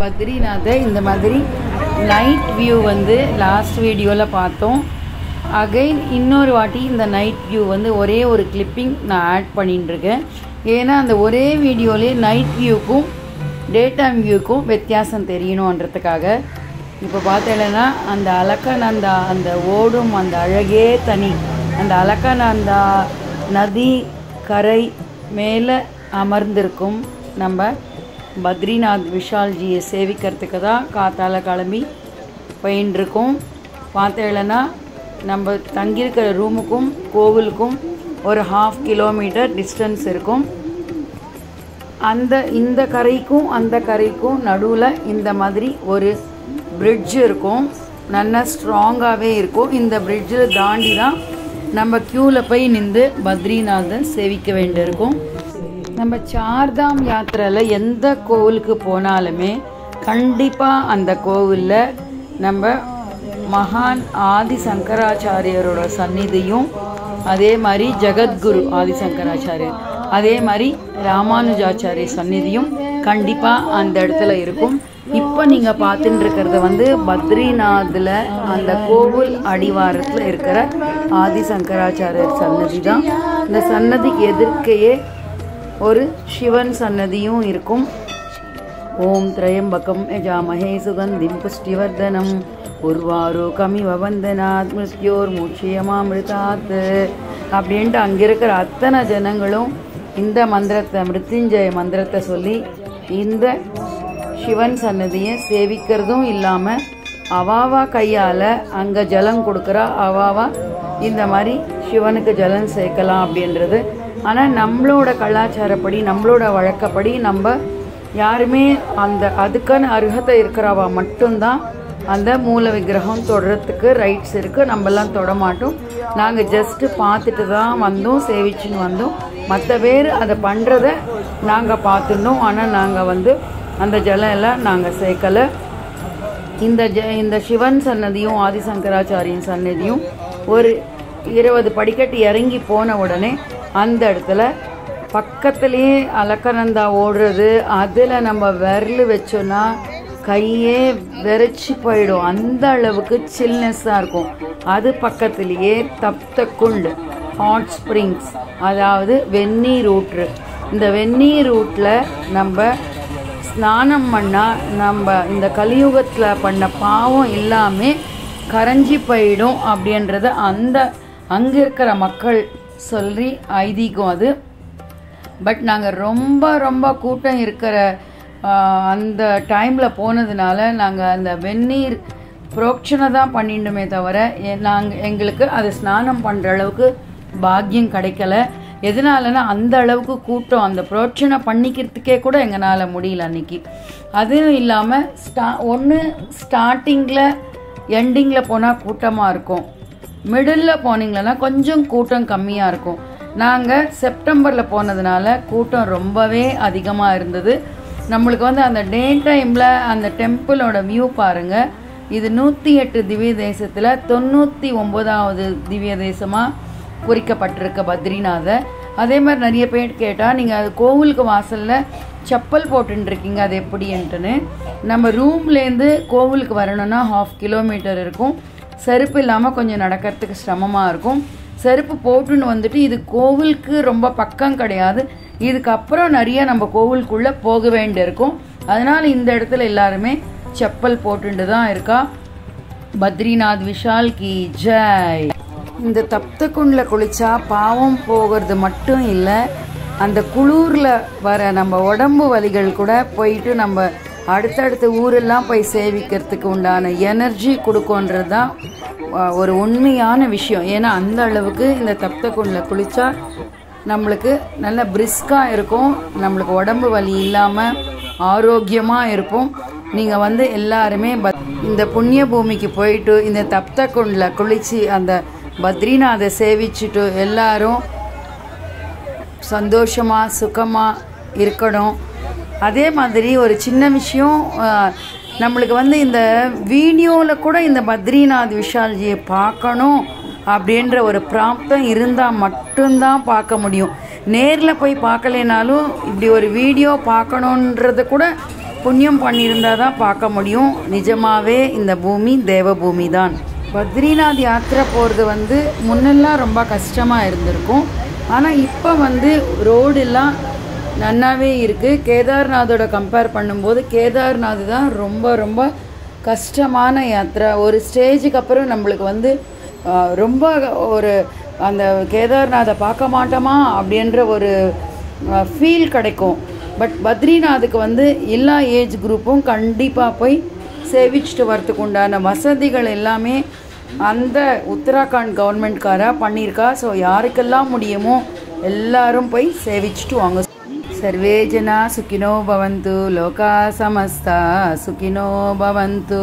பத்ரிநாத்தை இந்த மாதிரி night view வந்து லாஸ்ட் வீடியோவில் பார்த்தோம். அகைன் இன்னொரு வாட்டி இந்த நைட் வியூ வந்து ஒரே ஒரு கிளிப்பிங் நான் ஆட் பண்ணிட்டுருக்கேன். ஏன்னா அந்த ஒரே வீடியோலேயே நைட் வியூக்கும் டே டைம் வியூக்கும் வித்தியாசம் தெரியணுன்றதுக்காக இப்போ பார்த்தேன்னா அந்த அலக்கநந்தா அந்த ஓடும் அந்த அழகே தனி. அந்த அலக்கநந்தா நதி கரை மேலே அமர்ந்திருக்கும் நம்ம பத்ரிநாத் விஷால்ஜியை சேவிக்கிறதுக்கு தான் காத்தால் கிளம்பி போயின்ட்டுருக்கோம் இருக்கோம் பார்த்தேன்னா நம்ம தங்கியிருக்கிற ரூமுக்கும் கோவிலுக்கும் ஒரு ஹாஃப் கிலோமீட்டர் டிஸ்டன்ஸ் இருக்கும். அந்த இந்த கரைக்கும் அந்த கரைக்கும் நடுவில் இந்த மாதிரி ஒரு பிரிட்ஜ் இருக்கும். நல்ல ஸ்ட்ராங்காகவே இருக்கும். இந்த பிரிட்ஜில் தாண்டி தான் நம்ம க்யூவில் போய் நின்று பத்ரிநாதை சேவிக்க வேண்டியிருக்கும். நம்ம சார்தாம் யாத்திரையில் எந்த கோவிலுக்கு போனாலுமே கண்டிப்பாக அந்த கோவிலில் நம்ம மகான் ஆதி சங்கராச்சாரியரோட சந்நிதியும் அதே மாதிரி ஜெகத்குரு ஆதி சங்கராச்சாரியர் அதே மாதிரி ராமானுஜாச்சாரிய சந்நிதியும் கண்டிப்பாக அந்த இடத்துல இருக்கும். இப்போ நீங்கள் பார்த்துட்டு இருக்கிறது வந்து பத்ரிநாத்தில் அந்த கோவில் அடிவாரத்தில் இருக்கிற ஆதி சங்கராச்சாரியர் சன்னதி தான் இந்த சன்னதிக்கு எதிர்க்கையே ஒரு சிவன் சன்னதியும் இருக்கும். ஓம் திரையம்பகம் யஜாமஹே சுகந்திம் புஷ்டிவர்தனம். உர்வாரோ கமிவ வந்தனாத் மிருத்யோர் மூச்சியமாமிருதாத் அப்படின்ட்டு அங்கே இருக்கிற அத்தனை ஜனங்களும் இந்த மந்திரத்தை மிருத்யுஞ்சய மந்திரத்தை சொல்லி இந்த சிவன் சன்னதியை சேவிக்கிறதும் இல்லாமல் அவாவா கையால் அங்கே ஜலம் கொடுக்குறா அவாவா இந்த மாதிரி சிவனுக்கு ஜலம் சேர்க்கலாம் அப்படின்றது ஆனால் நம்மளோட கலாச்சாரப்படி நம்மளோட வழக்கப்படி நம்ம யாருமே அந்த அதுக்கான அருகத்தை இருக்கிறவா மட்டும்தான் அந்த மூல விக்கிரகம் தொடுறதுக்கு ரைட்ஸ் இருக்குது நம்மலாம் தொட மாட்டோம். நாங்கள் ஜஸ்ட்டு பார்த்துட்டு தான் வந்தோம் சேவிச்சுன்னு வந்தோம். மற்ற பேர் அதை பண்ணுறத நாங்கள் பார்த்துருந்தோம். ஆனால் நாங்கள் வந்து அந்த ஜலம் எல்லாம் நாங்கள் சேர்க்கலை. இந்த ஜ இந்த சிவன் சன்னதியும் ஆதிசங்கராச்சாரியின் சன்னதியும் ஒரு இருபது படிக்கட்டு இறங்கி போன உடனே அந்த இடத்துல பக்கத்துலேயே அலக்கநந்தா ஓடுறது அதில் நம்ம விரல் வச்சோன்னா கையே விரைச்சி போயிடும். அந்த அளவுக்கு சில்னஸ்ஸாக இருக்கும். அது பக்கத்துலேயே தப்த குண்டு ஹாட் ஸ்ப்ரிங்ஸ் அதாவது வெந்நீர் ஊற்று. இந்த வெந்நீர் ரூட்டில் நம்ம ஸ்நானம் பண்ணால் நம்ம இந்த கலியுகத்தில் பண்ண பாவம் எல்லாமே கரைஞ்சி போயிடும் அப்படின்றத அந்த அங்கே இருக்கிற மக்கள் சொல்லி ஐதீகம் அது. பட் நாங்கள் ரொம்ப ரொம்ப கூட்டம் இருக்கிற அந்த டைமில் போனதுனால நாங்கள் அந்த வெந்நீர் புரோக்ஷனை தான் பண்ணிட்டுமே தவிர நாங்கள் எங்களுக்கு அது ஸ்நானம் பண்ணுற அளவுக்கு பாக்கியம் கிடைக்கல. எதனாலனா அந்த அளவுக்கு கூட்டம் அந்த புரோட்சனை பண்ணிக்கிறதுக்கே கூட எங்களால் முடியல அன்னைக்கு. அதுவும் இல்லாமல் ஸ்டா ஒன்று ஸ்டார்டிங்கில் எண்டிங்கில் போனால் கூட்டமாக இருக்கும். மிடில் போனீங்களன்னா கொஞ்சம் கூட்டம் கம்மியாக இருக்கும். நாங்கள் செப்டம்பரில் போனதுனால கூட்டம் ரொம்பவே அதிகமாக இருந்தது. நம்மளுக்கு வந்து அந்த டே டைமில் அந்த டெம்பிளோட வியூ பாருங்கள் இது நூற்றி எட்டு திவ்ய தேசத்தில் தொண்ணூற்றி ஒம்போதாவது திவ்ய தேசமாக குறிக்கப்பட்டிருக்க பத்ரிநாதை. அதே மாதிரி நிறைய பேர் கேட்டால் நீங்கள் அது கோவிலுக்கு வாசலில் செப்பல் போட்டுருக்கீங்க அது எப்படின்ட்டுன்னு. நம்ம ரூம்லேருந்து கோவிலுக்கு வரணும்னா ஹாஃப் கிலோமீட்டர் இருக்கும். செருப்பு இல்லாமல் கொஞ்சம் நடக்கிறதுக்கு சிரமமாக இருக்கும். செருப்பு போட்டுன்னு வந்துட்டு இது கோவிலுக்கு ரொம்ப பக்கம் கிடையாது. இதுக்கப்புறம் நிறைய நம்ம கோவிலுக்குள்ளே போக வேண்டியிருக்கும். அதனால் இந்த இடத்துல எல்லாருமே செப்பல் போட்டுட்டு தான் இருக்கா. பத்ரிநாத் விஷால் கி ஜெய். இந்த தப்த குண்டில் குளிச்சா பாவம் போகிறது மட்டும் இல்லை அந்த குளூரில் வர நம்ம உடம்பு வலிகள் கூட போயிட்டு நம்ம அடுத்தடுத்த ஊரெல்லாம் போய் சேவிக்கிறதுக்கு உண்டான எனர்ஜி கொடுக்குன்றது தான் ஒரு உண்மையான விஷயம். ஏன்னா அந்த அளவுக்கு இந்த தப்த குண்டில் குளித்தா நம்மளுக்கு நல்ல பிரிஸ்காக இருக்கும். நம்மளுக்கு உடம்பு வலி இல்லாமல் ஆரோக்கியமாக இருப்போம். நீங்கள் வந்து எல்லாருமே பத் இந்த புண்ணிய பூமிக்கு போயிட்டு இந்த தப்த குண்டில் குளித்து அந்த பத்ரிநாதை சேவிச்சுட்டு எல்லாரும் சந்தோஷமாக சுகமாக இருக்கணும். அதே மாதிரி ஒரு சின்ன விஷயம் நம்மளுக்கு வந்து இந்த வீடியோவில் கூட இந்த பத்ரிநாத் விஷால்ஜியை பார்க்கணும் அப்படின்ற ஒரு பிராப்தம் இருந்தால் மட்டும்தான் பார்க்க முடியும். நேரில் போய் பார்க்கலைனாலும் இப்படி ஒரு வீடியோ பார்க்கணுன்றது கூட புண்ணியம் பண்ணியிருந்தா தான் பார்க்க முடியும். நிஜமாகவே இந்த பூமி தேவ பூமி தான் பத்ரிநாத் யாத்திரை போகிறது வந்து முன்னெல்லாம் ரொம்ப கஷ்டமாக இருந்திருக்கும். ஆனால் இப்போ வந்து ரோடெல்லாம் நன்னாவே இருக்குது கேதார்நாதோட கம்பேர் பண்ணும்போது கேதார்நாத் தான் ரொம்ப ரொம்ப கஷ்டமான யாத்திரை. ஒரு ஸ்டேஜுக்கு அப்புறம் நம்மளுக்கு வந்து ரொம்ப ஒரு அந்த கேதார்நாதை பார்க்க மாட்டோமா? அப்படின்ற ஒரு ஃபீல் கிடைக்கும். பட் பத்ரிநாத்துக்கு வந்து எல்லா ஏஜ் குரூப்பும் கண்டிப்பாக போய் சேவிச்சுட்டு வரத்துக்கு உண்டான வசதிகள் எல்லாமே அந்த உத்தராகண்ட் கவர்மெண்ட்காராக பண்ணியிருக்கா. ஸோ யாருக்கெல்லாம் முடியுமோ எல்லாரும் போய் சேவிச்சுட்டு வாங்க. సర్వే జనా సుఖినో భవంతు. లోకా సమస్త సుఖినో భవంతు.